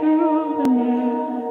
through the mirror.